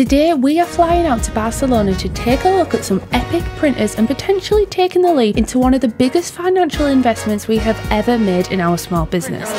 Today we are flying out to Barcelona to take a look at some epic printers and potentially taking the lead into one of the biggest financial investments we have ever made in our small business.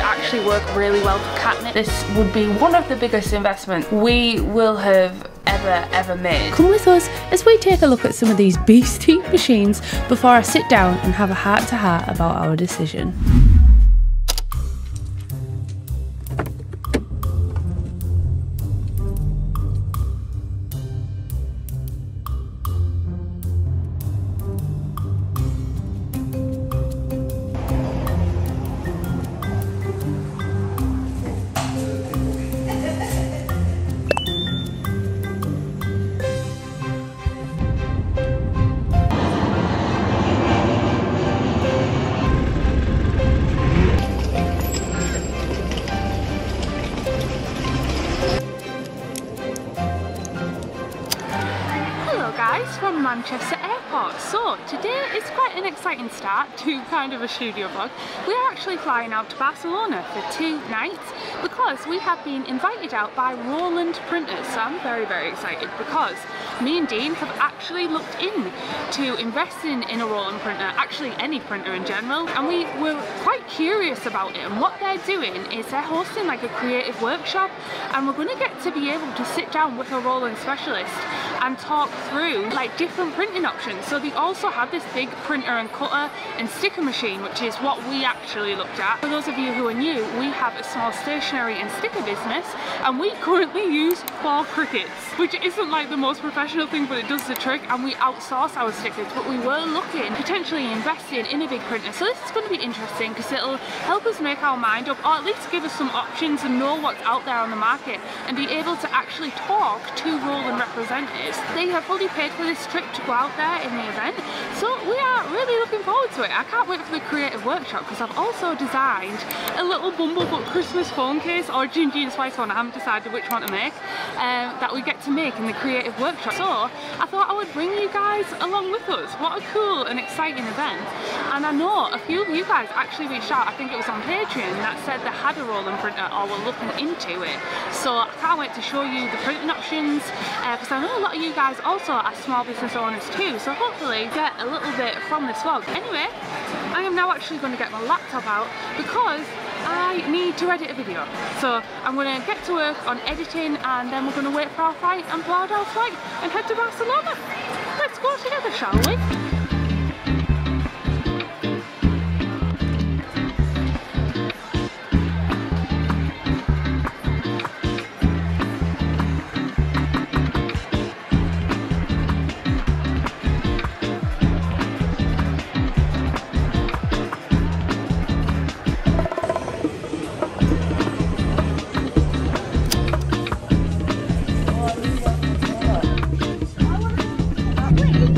Actually work really well for Katnipp. This would be one of the biggest investments we will have ever ever made. Come with us as we take a look at some of these beastie machines before I sit down and have a heart to heart about our decision. Start to kind of a studio vlog. We are actually flying out to Barcelona for two nights because we have been invited out by Roland Printers. So I'm very very excited because me and Dean have actually looked in to investing in a Roland printer, actually any printer in general, and we were quite curious about it. And what they're doing is they're hosting like a creative workshop, and we're going to get to be able to sit down with a Roland specialist and talk through like different printing options. So they also have this big printer and cutter and sticker machine, which is what we actually looked at. For those of you who are new, we have a small stationery and sticker business, and we currently use four Cricuts, which isn't like the most professional thing but it does the trick and we outsource our stickers but we were looking potentially investing in a big printer so this is going to be interesting because it'll help us make our mind up or at least give us some options and know what's out there on the market and be able to actually talk to Roland They have fully paid for this trip to go out there in the event so we are really looking forward to it. I can't wait for the creative workshop because I've also designed a little Bumblebutt Christmas phone case or Gingy and Spice one, I haven't decided which one to make, um, that we get to make in the creative workshop. So I thought I would bring you guys along with us. What a cool and exciting event. And I know a few of you guys actually reached out, I think it was on Patreon, that said they had a Roland printer or were looking into it. So I can't wait to show you the printing options because uh, I know a lot of you guys also are small business owners too. So hopefully get a little bit from this vlog. Anyway, I am now actually going to get my laptop out because I need to edit a video. So I'm going to get to work on editing and then we're going to wait for our flight and board our flight and head to Barcelona. Let's go together, shall we?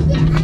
Yeah.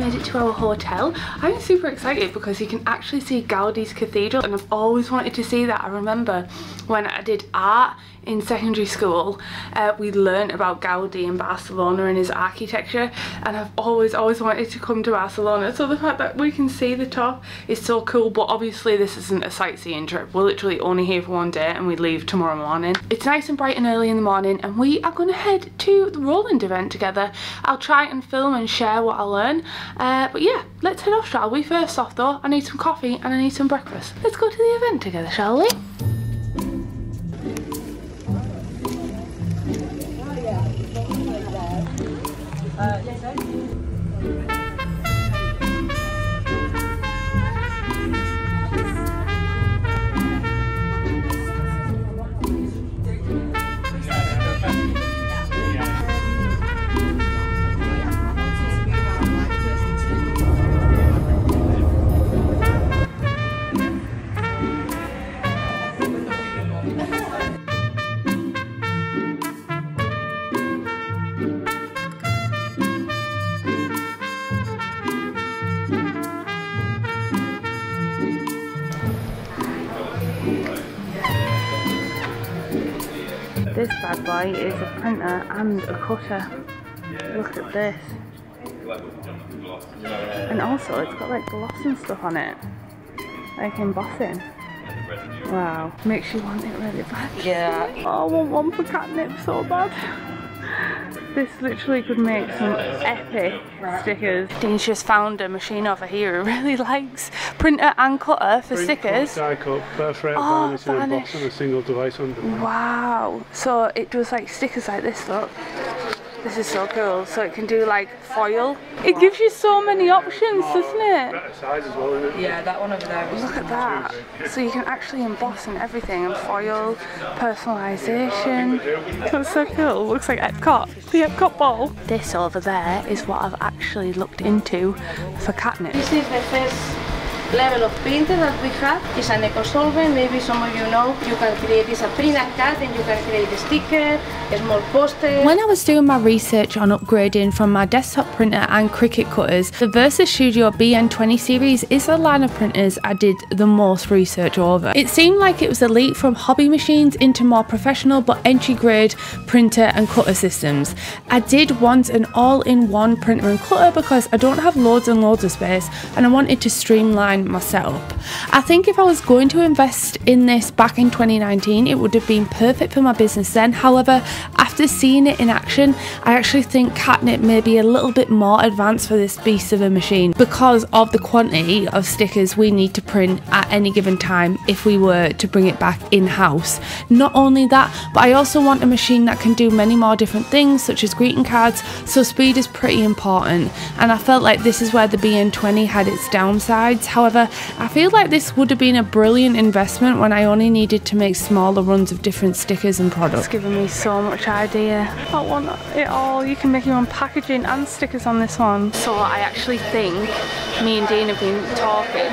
Made it to our hotel. I'm super excited because you can actually see Gaudi's cathedral and i've always wanted to see that. I remember when i did art in secondary school uh, we learned about Gaudi in Barcelona and his architecture and I've always always wanted to come to Barcelona. So the fact that we can see the top is so cool but obviously this isn't a sightseeing trip. We're literally only here for one day and we leave tomorrow morning. It's nice and bright and early in the morning and we are going to head to the Roland event together. I'll try and film and share what I learn uh, but yeah let's head off shall we? First off though I need some coffee and I need some breakfast. Let's go to the event together shall we? This bad is a printer and a cutter. Look at this. And also it's got like gloss and stuff on it. Like embossing. Wow. Makes you want it really bad. Yeah. Oh, I want one for Katnipp so bad. This literally could make some epic stickers. Dean's just found a machine over here who really likes printer and cutter for stickers. Die cut, perforate, Oh, varnish, and varnish. emboss on a single device under. Wow. So it does like stickers like this, look. This is so cool. So it can do like foil. It gives you so many options, doesn't it? Better size as well, isn't it? Yeah, that one over there is Look at that. So you can actually emboss and everything and foil, personalisation. That's so cool. Looks like Epcot. The Epcot ball. This over there is what I've actually looked into for Katnipp. This is the first level of printer that we have. is an eco solvent. Maybe some of you know. You can create this a print and cut, and you can create a sticker, a small poster. When I was doing my research on upgrading from my desktop printer and Cricut cutters, the Versa Studio BN20 series is the line of printers I did the most research over. It seemed like it was a leap from hobby machines into more professional but entry grade printer and cutter systems. I did want an all-in-one printer and cutter because I don't have loads and loads of space and I wanted to streamline my setup. I think if I was going to invest in this back in 2019 it would have been perfect for my business then. However, after seeing it in action, I actually think Katnipp may be a little bit more advanced for this beast of a machine because of the quantity of stickers we need to print at any given time if we were to bring it back in-house. Not only that, but I also want a machine that can do many more different things such as greeting cards, so speed is pretty important and I felt like this is where the BN20 had its downsides. However, I feel like this would have been a brilliant investment when I only needed to make smaller runs of different stickers and products. It's given me so much idea. I want it all. You can make your own packaging and stickers on this one. So I actually think me and Dean have been talking.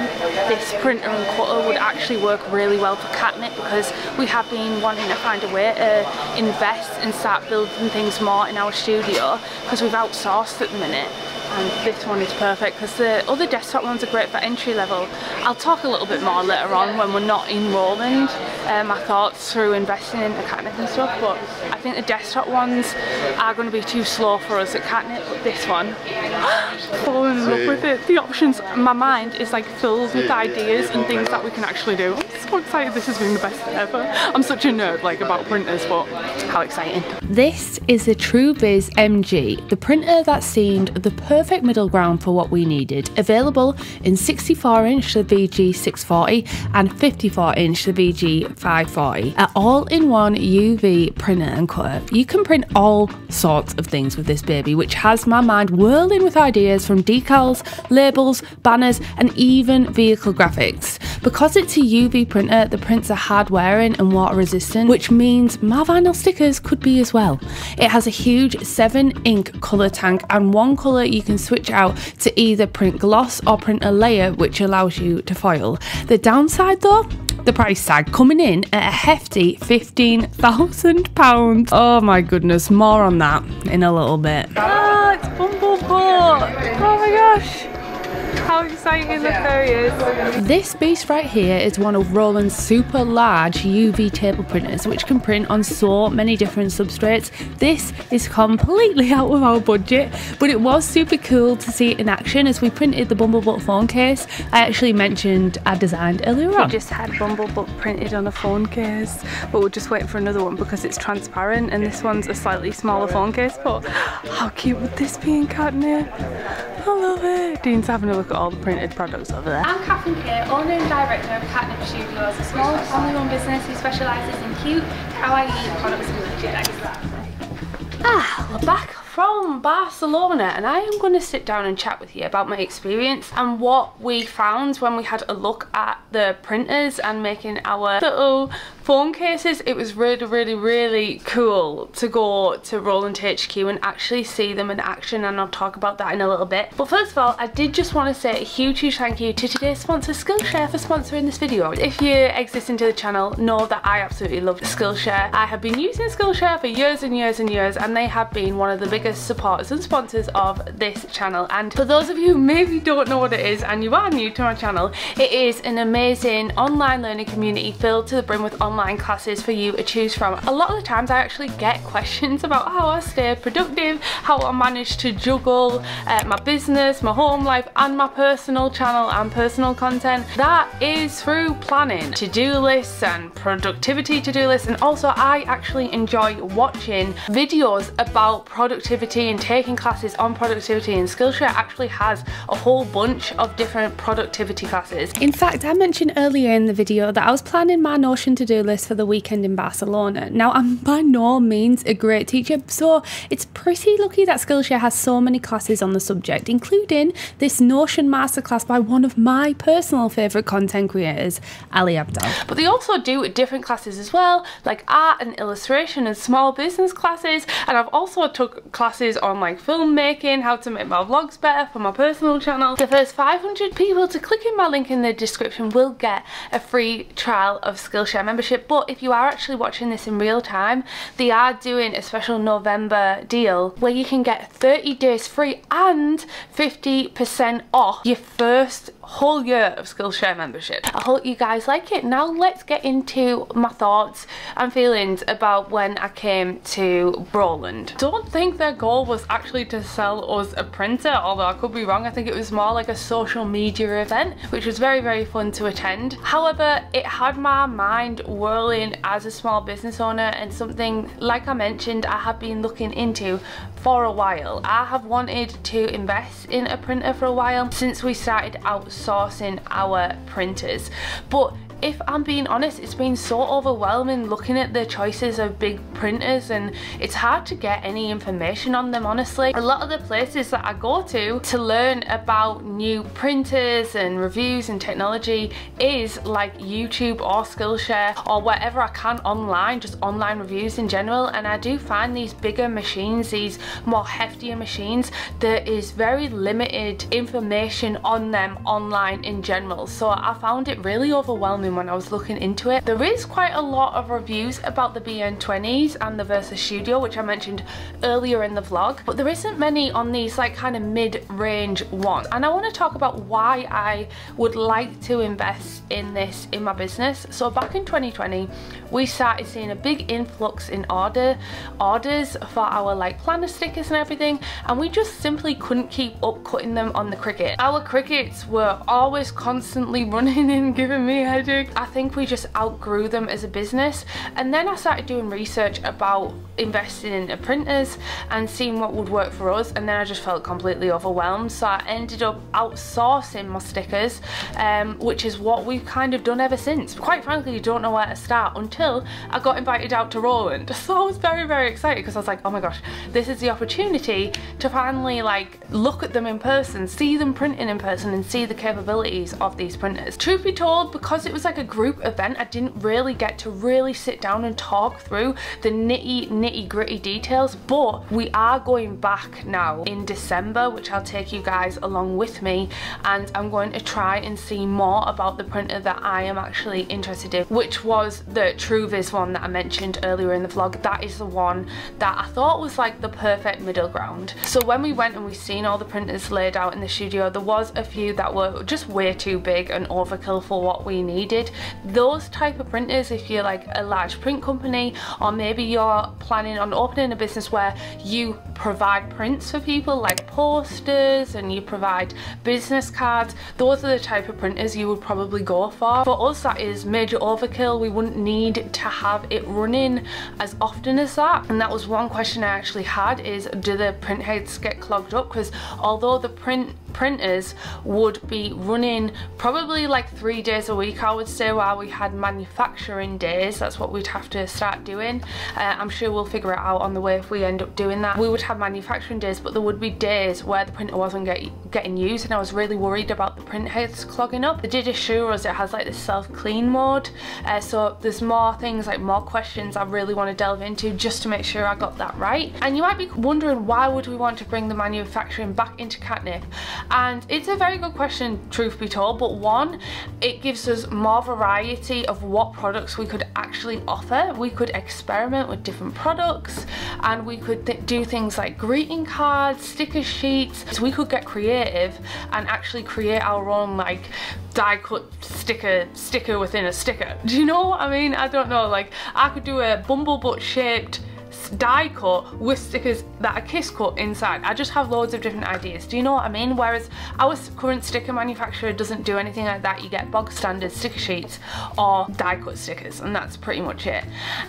This printer and cutter would actually work really well for Katnipp because we have been wanting to find a way to invest and start building things more in our studio because we've outsourced at the minute and this one is perfect because the other desktop ones are great for entry level. I'll talk a little bit more later on when we're not in Roland, uh, my thoughts through investing in the Katnipp and stuff, but I think the desktop ones are going to be too slow for us at Katnipp, but this one, falling in love with it. The options, my mind is like filled with ideas and things that we can actually do. So excited this has been the best ever. I'm such a nerd like about printers, but how exciting. This is the TrueVIS MG, the printer that seemed the perfect middle ground for what we needed. Available in 64 inch the VG640 and 54 inch the VG540. An all-in-one UV printer and cutter. You can print all sorts of things with this baby, which has my mind whirling with ideas from decals, labels, banners, and even vehicle graphics. Because it's a UV printer, the prints are hard wearing and water resistant, which means my vinyl stickers could be as well. It has a huge 7 ink colour tank and one colour you can switch out to either print gloss or print a layer which allows you to foil. The downside though, the price tag coming in at a hefty £15,000. Oh my goodness, more on that in a little bit. Oh, it's Bumblebot! Oh my gosh! How exciting look there he is. This beast right here is one of Roland's super large UV table printers which can print on so many different substrates. This is completely out of our budget but it was super cool to see it in action as we printed the Bumblebot phone case I actually mentioned I designed earlier on. We just had Bumblebot printed on a phone case but we're just waiting for another one because it's transparent and this one's a slightly smaller phone case but how cute would this be in Katnipp? I love it. Dean's having a look at all the printed products over there. I'm Catherine Kay, owner and director of Katnipp Studios, a small family-run business who specialises in cute, kawaii products and merchandise. Ah, we're back from Barcelona and I am going to sit down and chat with you about my experience and what we found when we had a look at the printers and making our little phone cases. It was really, really, really cool to go to Roland HQ and actually see them in action and I'll talk about that in a little bit. But first of all, I did just want to say a huge, huge thank you to today's sponsor Skillshare for sponsoring this video. If you exist into the channel, know that I absolutely love Skillshare. I have been using Skillshare for years and years and years and they have been one of the biggest biggest supporters and sponsors of this channel. And for those of you who maybe don't know what it is and you are new to my channel, it is an amazing online learning community filled to the brim with online classes for you to choose from. A lot of the times I actually get questions about how I stay productive, how I manage to juggle uh, my business, my home life and my personal channel and personal content. That is through planning, to-do lists and productivity to-do lists and also I actually enjoy watching videos about productivity and taking classes on productivity and Skillshare actually has a whole bunch of different productivity classes. In fact, I mentioned earlier in the video that I was planning my Notion to-do list for the weekend in Barcelona. Now, I'm by no means a great teacher, so it's pretty lucky that Skillshare has so many classes on the subject, including this Notion masterclass by one of my personal favourite content creators, Ali Abdaal. But they also do different classes as well, like art and illustration and small business classes, and I've also took classes on like filmmaking, how to make my vlogs better for my personal channel. The first 500 people to click in my link in the description will get a free trial of Skillshare membership, but if you are actually watching this in real time, they are doing a special November deal where you can get 30 days free and 50% off your first whole year of Skillshare membership. I hope you guys like it. Now let's get into my thoughts and feelings about when I came to Roland. Don't think their goal was actually to sell us a printer, although I could be wrong. I think it was more like a social media event, which was very, very fun to attend. However, it had my mind whirling as a small business owner and something, like I mentioned, I have been looking into for a while. I have wanted to invest in a printer for a while since we started outsourcing our printers. But if I'm being honest, it's been so overwhelming looking at the choices of big printers and it's hard to get any information on them honestly. A lot of the places that I go to to learn about new printers and reviews and technology is like YouTube or Skillshare or wherever I can online, just online reviews in general and I do find these bigger machines, these more heftier machines, there is very limited information on them online in general so I found it really overwhelming when I was looking into it. There is quite a lot of reviews about the BN20s and the Versa Studio, which I mentioned earlier in the vlog, but there isn't many on these like kind of mid-range ones. And I want to talk about why I would like to invest in this in my business. So back in 2020, we started seeing a big influx in order orders for our like planner stickers and everything, and we just simply couldn't keep up cutting them on the Cricut. Our Cricuts were always constantly running and giving me a I think we just outgrew them as a business. And then I started doing research about investing in printers and seeing what would work for us and then I just felt completely overwhelmed so I ended up outsourcing my stickers um, which is what we've kind of done ever since. Quite frankly you don't know where to start until I got invited out to Roland so I was very very excited because I was like oh my gosh this is the opportunity to finally like look at them in person, see them printing in person and see the capabilities of these printers. Truth be told because it was like a group event I didn't really get to really sit down and talk through the nitty nitty gritty details but we are going back now in December which I'll take you guys along with me and I'm going to try and see more about the printer that I am actually interested in which was the TrueVIS one that I mentioned earlier in the vlog. That is the one that I thought was like the perfect middle ground. So when we went and we seen all the printers laid out in the studio there was a few that were just way too big and overkill for what we needed. Those type of printers if you're like a large print company or maybe you're planning on opening a business where you provide prints for people like posters and you provide business cards. Those are the type of printers you would probably go for. For us that is major overkill. We wouldn't need to have it running as often as that. And that was one question I actually had is do the print heads get clogged up? Because although the print printers would be running probably like three days a week I would say while we had manufacturing days that's what we'd have to start doing. Uh, I'm sure we'll figure it out on the way if we end up doing that. We would have manufacturing days but there would be days where the printer wasn't get, getting used and I was really worried about the print heads clogging up. They did assure us it has like this self-clean mode uh, so there's more things like more questions I really want to delve into just to make sure I got that right. And you might be wondering why would we want to bring the manufacturing back into Katnipp? And it's a very good question truth be told but one it gives us more more variety of what products we could actually offer. We could experiment with different products and we could th do things like greeting cards, sticker sheets. So we could get creative and actually create our own like die cut sticker sticker within a sticker. Do you know what I mean? I don't know like I could do a bumblebutt shaped die cut with stickers that are kiss cut inside. I just have loads of different ideas. Do you know what I mean? Whereas our current sticker manufacturer doesn't do anything like that. You get bog standard sticker sheets or die cut stickers and that's pretty much it.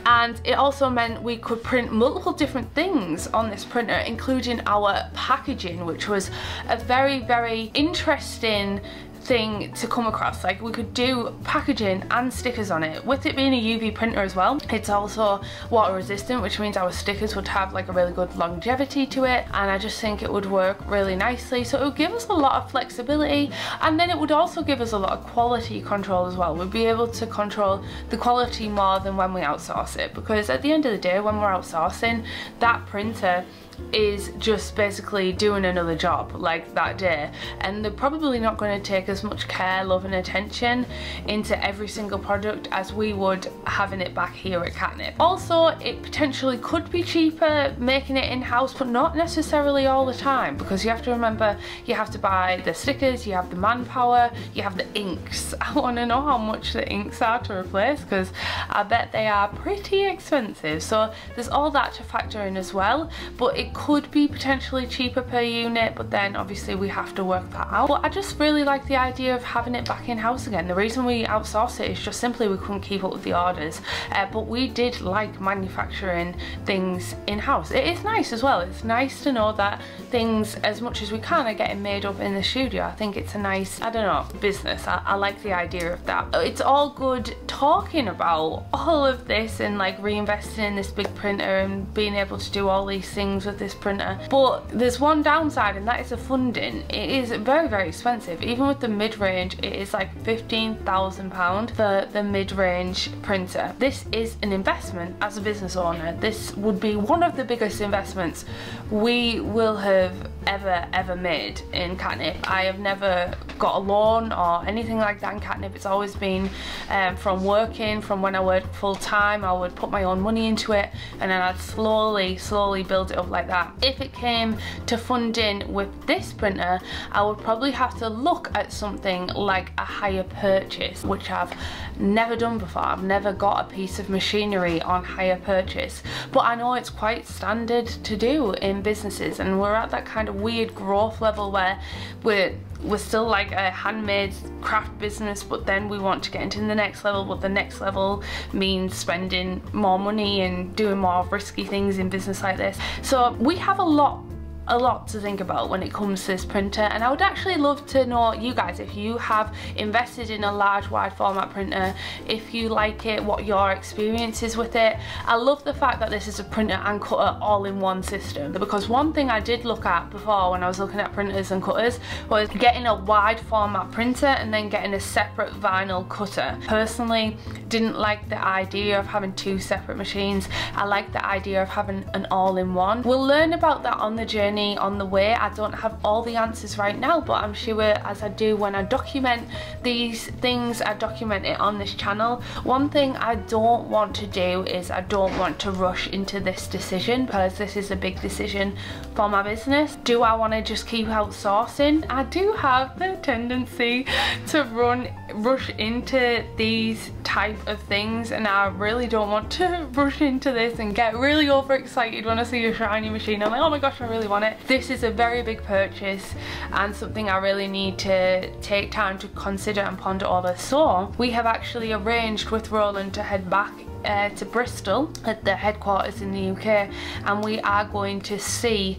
And it also meant we could print multiple different things on this printer including our packaging which was a very very interesting thing to come across. Like we could do packaging and stickers on it. With it being a UV printer as well, it's also water resistant, which means our stickers would have like a really good longevity to it. And I just think it would work really nicely. So it would give us a lot of flexibility. And then it would also give us a lot of quality control as well. We'd be able to control the quality more than when we outsource it. Because at the end of the day, when we're outsourcing, that printer is just basically doing another job like that day and they're probably not going to take as much care love and attention into every single product as we would having it back here at Katnipp. Also it potentially could be cheaper making it in-house but not necessarily all the time because you have to remember you have to buy the stickers, you have the manpower, you have the inks. I want to know how much the inks are to replace because I bet they are pretty expensive so there's all that to factor in as well but it could be potentially cheaper per unit but then obviously we have to work that out. But I just really like the idea of having it back in-house again. The reason we outsource it is just simply we couldn't keep up with the orders. Uh, but we did like manufacturing things in-house. It is nice as well. It's nice to know that things as much as we can are getting made up in the studio. I think it's a nice I don't know business. I, I like the idea of that. It's all good talking about all of this and like reinvesting in this big printer and being able to do all these things with this printer. But there's one downside and that is the funding. It is very very expensive. Even with the mid-range it is like 15,000 pound for the mid-range printer. This is an investment as a business owner. This would be one of the biggest investments we will have ever ever made in Katnipp. I have never got a loan or anything like that in Katnipp. It's always been um, from working from when I worked full-time I would put my own money into it and then I'd slowly slowly build it up like that. If it came to funding with this printer I would probably have to look at something like a hire purchase which I've never done before. I've never got a piece of machinery on hire purchase but I know it's quite standard to do in businesses and we're at that kind of weird growth level where we're we're still like a handmade craft business but then we want to get into the next level but the next level means spending more money and doing more risky things in business like this. So we have a lot a lot to think about when it comes to this printer and I would actually love to know you guys if you have invested in a large wide format printer if you like it what your experience is with it. I love the fact that this is a printer and cutter all in one system because one thing I did look at before when I was looking at printers and cutters was getting a wide format printer and then getting a separate vinyl cutter. Personally didn't like the idea of having two separate machines. I like the idea of having an all-in-one we'll learn about that on the journey journey on the way. I don't have all the answers right now, but I'm sure as I do when I document these things, I document it on this channel. One thing I don't want to do is I don't want to rush into this decision because this is a big decision for my business. Do I want to just keep outsourcing? I do have the tendency to run rush into these type of things and I really don't want to rush into this and get really overexcited when I see a shiny machine. I'm like, oh my gosh, I really want it. This is a very big purchase and something I really need to take time to consider and ponder over. So we have actually arranged with Roland to head back uh, to Bristol at the headquarters in the UK and we are going to see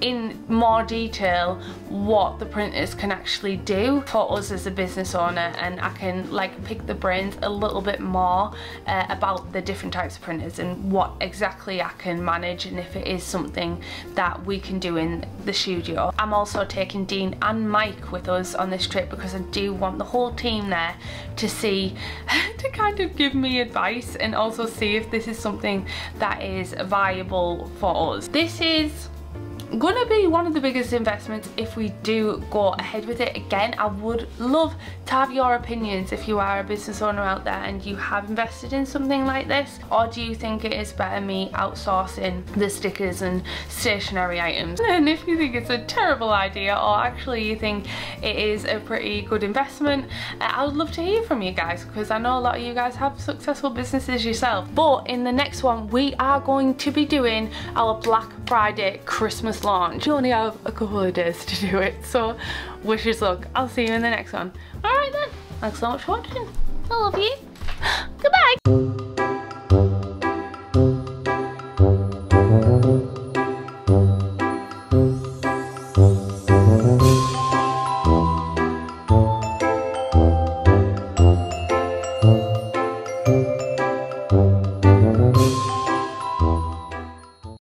in more detail what the printers can actually do for us as a business owner and I can like pick the brains a little bit more uh, about the different types of printers and what exactly I can manage and if it is something that we can do in the studio. I'm also taking Dean and Mike with us on this trip because I do want the whole team there to see, to kind of give me advice and also see if this is something that is viable for us. This is gonna be one of the biggest investments if we do go ahead with it again. I would love to have your opinions if you are a business owner out there and you have invested in something like this or do you think it is better me outsourcing the stickers and stationery items? And if you think it's a terrible idea or actually you think it is a pretty good investment uh, I would love to hear from you guys because I know a lot of you guys have successful businesses yourself. But in the next one we are going to be doing our Black Friday Christmas launch. We only have a couple of days to do it, so wish us luck. I'll see you in the next one. Alright then, thanks so much for watching. I love you. Goodbye.